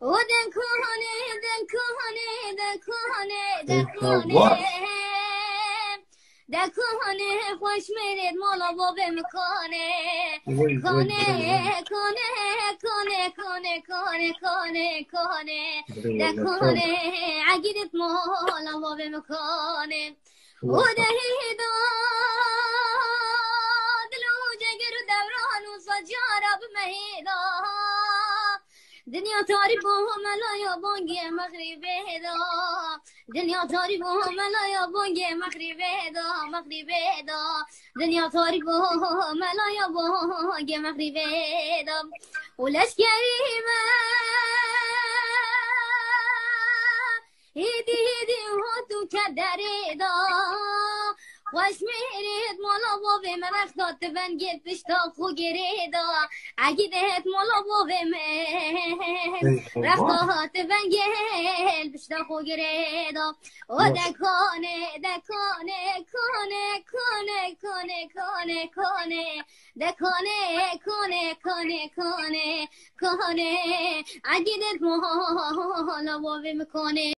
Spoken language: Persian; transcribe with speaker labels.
Speaker 1: و دکانه دکانه دکانه
Speaker 2: ای
Speaker 1: دکانه
Speaker 2: بابا.
Speaker 1: دکانه خوش میرید مالا بابه
Speaker 2: وای،
Speaker 1: کنه. کنه کنه کنه کنه کنه کنه
Speaker 2: بله،
Speaker 1: دکانه عگیرت مالا بابه مکانه و
Speaker 2: وای.
Speaker 1: دهیدا دلو جگر دوران و سجارب مهیدا دنیا تاری بو ملایا بانگی مغربی دا. دنیا تاری بو ملایا بانگی مغربی دا. مغربی دا. دنیا تاری بو ملایا بانگی مغربی دا. ولش کریمه ها تو کدری دا. خوش میرید مالا من اختات بن گید پشتا خو گریدا اگه دهت مالا بابه من
Speaker 2: ای بابا.
Speaker 1: رفتات بن گید پشتا خو گریدا و دکانه دکانه کنه کنه کنه کنه کنه دکانه کنه کنه کنه کنه